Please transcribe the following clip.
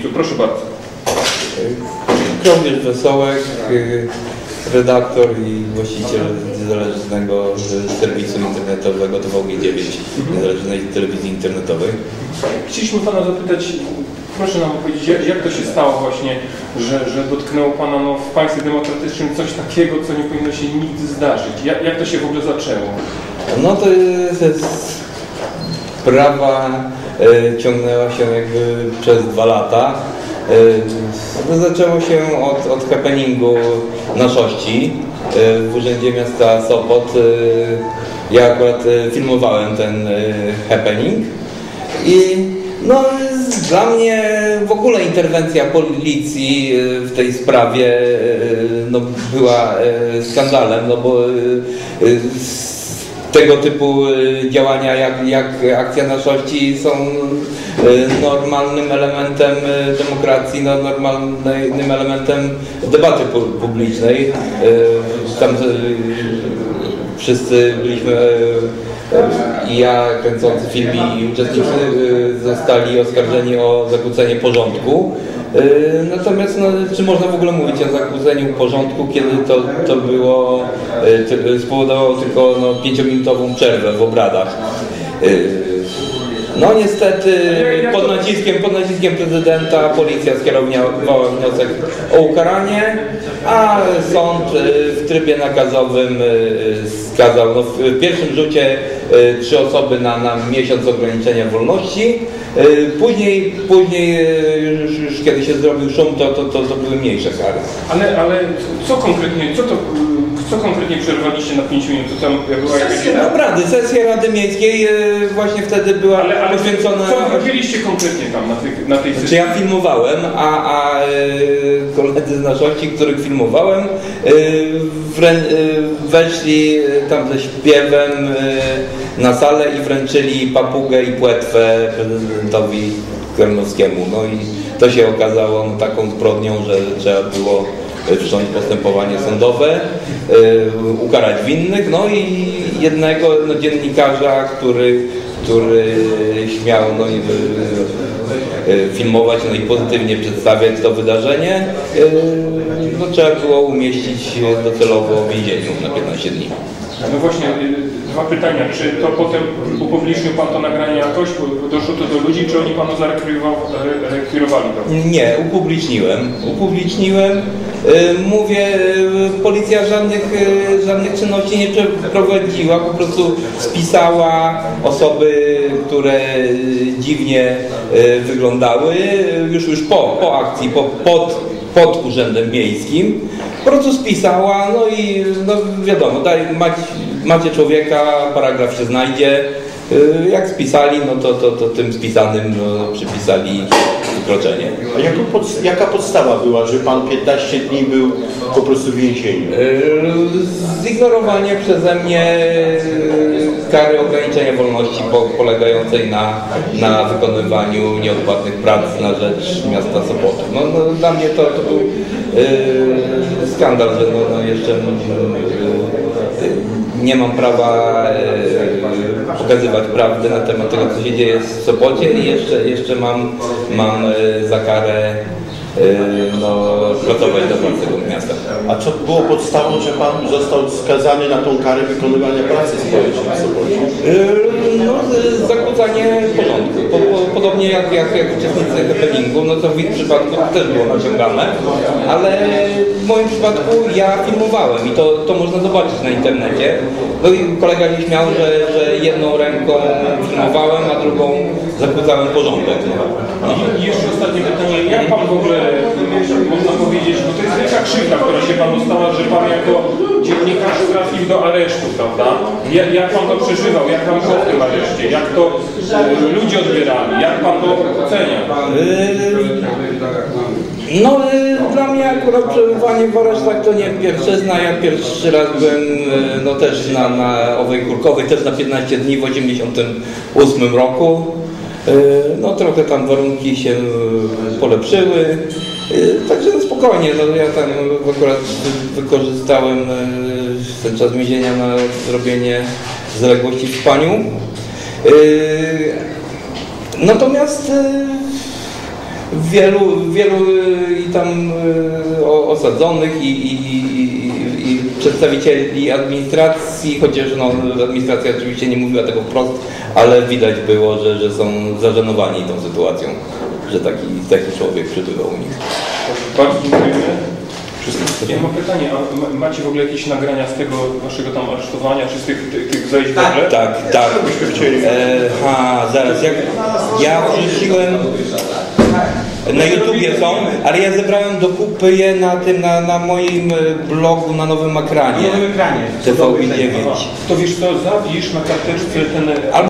Proszę bardzo. Kromierz Wesołek, y, redaktor i właściciel niezależnego serwisu internetowego TVG9, niezależnej telewizji internetowej. Chcieliśmy Pana zapytać, proszę nam opowiedzieć, jak, to się stało właśnie, że, że dotknęło Pana no, w państwie demokratycznym coś takiego, co nie powinno się nigdy zdarzyć. Jak, jak to się w ogóle zaczęło? No to jest sprawa ciągnęła się jakby przez dwa lata. E, zaczęło się od, od happeningu naszości e, w Urzędzie Miasta Sopot. E, ja akurat e, filmowałem ten e, happening i no, dla mnie w ogóle interwencja policji e, w tej sprawie e, no, była e, skandalem, no bo e, e, tego typu e, działania jak, jak akcja naszości są e, normalnym elementem e, demokracji, no, normalnym elementem debaty pu- publicznej. Tam wszyscy byliśmy i ja kręcący film i uczestnicy e, zostali oskarżeni o zakłócenie porządku. E, Natomiast no, czy można w ogóle mówić o zakłóceniu porządku, kiedy to, to było, e, spowodowało tylko no, pięciominutową przerwę w obradach. No niestety pod naciskiem, pod naciskiem prezydenta policja skierowała wniosek o ukaranie, a sąd e, w trybie nakazowym e, skazał no, w pierwszym rzucie trzy osoby na, na miesiąc ograniczenia wolności. Później, później już, już kiedy się zrobił szum, to, to, to, to były mniejsze kary. Ale, ale co konkretnie, co to, co konkretnie przerwaliście na 5 minut? To tam była jakaś... Sesja Rady, sesja Rady Miejskiej e, właśnie wtedy była Ale, ale poświęcona... co robiliście konkretnie tam na, tych, na tej Znaczy sesji? ja filmowałem, a, a e, koledzy z naszości, których filmowałem, e, wrę, weszli tam ze śpiewem na salę i wręczyli papugę i płetwę prezydentowi Kremlowskiemu. No i to się okazało no, taką zbrodnią, że trzeba było wszcząć postępowanie sądowe, e, ukarać winnych, no i jednego no, dziennikarza, który, który śmiał no, i, e, e, filmować no i pozytywnie przedstawiać to wydarzenie, e, no, trzeba było umieścić docelowo w więzieniu na 15 dni. No właśnie, y, dwa pytania. Czy to potem upublicznił Pan to nagranie jakoś? Bo Doszło to do ludzi, czy oni Panu zarekwirowali to? Nie, upubliczniłem. Upubliczniłem. Y, Mówię, y, policja żadnych, y, żadnych czynności nie przeprowadziła, po prostu spisała osoby, które dziwnie wyglądały już, już po, po akcji, po, pod, pod urzędem miejskim. Po prostu spisała, no i no wiadomo, daj, macie, macie człowieka, paragraf się znajdzie. Y, Jak spisali, no to, to, to tym spisanym no, przypisali wykroczenie. A pod, jaka podstawa była, że pan 15 dni był po prostu w więzieniu? Y, Zignorowanie przeze mnie y, kary ograniczenia wolności po, polegającej na, na wykonywaniu nieodpłatnych prac na rzecz miasta Sopotu. No, no, dla mnie to, to był y, skandal, że no, no jeszcze y, y, nie mam prawa y, pokazywać prawdy na temat tego, co się dzieje w Sopocie. I jeszcze, jeszcze mam, mam y, za karę no, pracować do tego miasta. A co było podstawą, że pan został skazany na tą karę wykonywania pracy społecznej w Sopocie? Yy, No, zakłócanie porządku. Po, po, podobnie jak, jak, jak uczestnicy happeningu, no to w ich przypadku też było naciągane, ale w moim przypadku ja filmowałem i to, to można zobaczyć na internecie. No i kolega się śmiał, że, że jedną ręką filmowałem, a drugą zakłócałem porządek. No. I jeszcze ostatnie pytanie. Jak Pan w ogóle, można powiedzieć, bo to jest wielka krzywda, która się Panu stała, że Pan jako dziennikarz trafił do aresztu, prawda? Jak, jak Pan to przeżywał? Jak Pan było w tym areszcie? Jak to e, ludzie odbierali? Jak Pan to ocenia? Yy, No, y, dla mnie akurat przebywanie w aresztach to nie pierwszyzna. Ja pierwszy raz byłem y, no, też na, na Owej Kurkowej, też na 15 dni w 88 roku. Y, No trochę tam warunki się polepszyły. Y, Także no, spokojnie, no, ja tam akurat wy- wykorzystałem y, ten czas więzienia na zrobienie zaległości w spaniu. Y, Natomiast wielu, wielu i tam osadzonych i, i, i przedstawicieli administracji, chociaż no, administracja oczywiście nie mówiła tego wprost, ale widać było, że, że są zażenowani tą sytuacją, że taki, taki człowiek przybywał u nich. Bardzo dziękujemy. Ja mam pytanie, a ma- macie w ogóle jakieś nagrania z tego waszego tam aresztowania, czy z tych, tych, tych zajść w ogóle? Tak, tak. E, ha, zaraz, jak ja wrzuciłem, na YouTubie są, ale ja zebrałem do kupy je na tym, na, na moim e, blogu na Nowym Ekranie. Na nowym ekranie. TV9. To wiesz co, zapisz na karteczce ten Albo